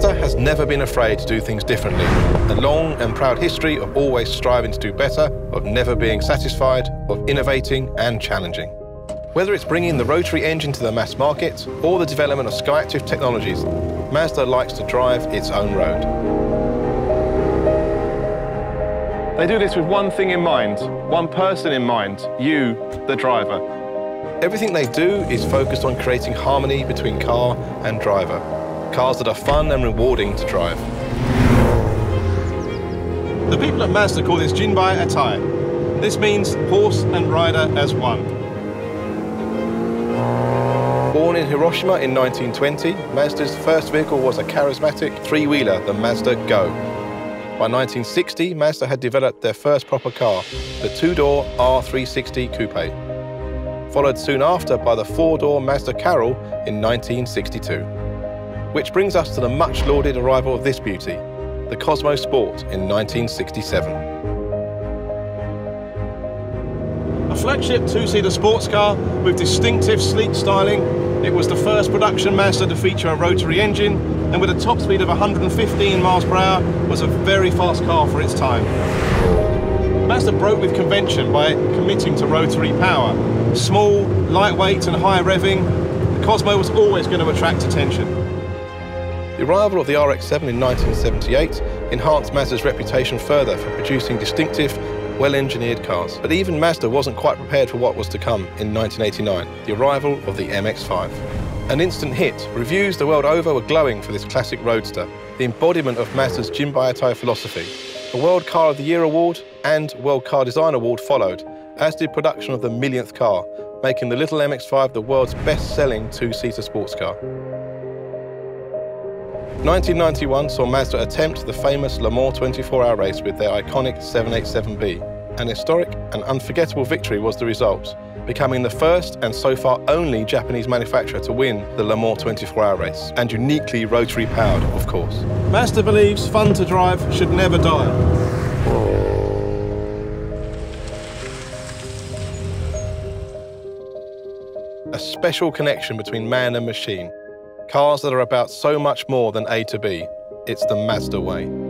has never been afraid to do things differently. A long and proud history of always striving to do better, of never being satisfied, of innovating and challenging. Whether it's bringing the rotary engine to the mass market or the development of Skyactiv technologies, Mazda likes to drive its own road. They do this with one thing in mind, one person in mind, you, the driver. Everything they do is focused on creating harmony between car and driver. Cars that are fun and rewarding to drive. The people at Mazda call this Jinba Ittai. This means horse and rider as one. Born in Hiroshima in 1920, Mazda's first vehicle was a charismatic three-wheeler, the Mazda Go. By 1960, Mazda had developed their first proper car, the two-door R360 Coupe, followed soon after by the four-door Mazda Carol in 1962. Which brings us to the much lauded arrival of this beauty, the Cosmo Sport in 1967. A flagship two-seater sports car with distinctive sleek styling, it was the first production Mazda to feature a rotary engine and with a top speed of 115 miles per hour was a very fast car for its time. Mazda broke with convention by committing to rotary power. Small, lightweight and high revving, the Cosmo was always going to attract attention. The arrival of the RX-7 in 1978 enhanced Mazda's reputation further for producing distinctive, well-engineered cars. But even Mazda wasn't quite prepared for what was to come in 1989, the arrival of the MX-5. An instant hit, reviews the world over were glowing for this classic roadster, the embodiment of Mazda's Jinba Ittai philosophy. A World Car of the Year award and World Car Design award followed, as did production of the millionth car, making the little MX-5 the world's best-selling two-seater sports car. 1991 saw Mazda attempt the famous Le Mans 24-hour race with their iconic 787B. An historic and unforgettable victory was the result, becoming the first and so far only Japanese manufacturer to win the Le Mans 24-hour race, and uniquely rotary powered, of course. Mazda believes fun to drive should never die. A special connection between man and machine. Cars that are about so much more than A to B. It's the Mazda way.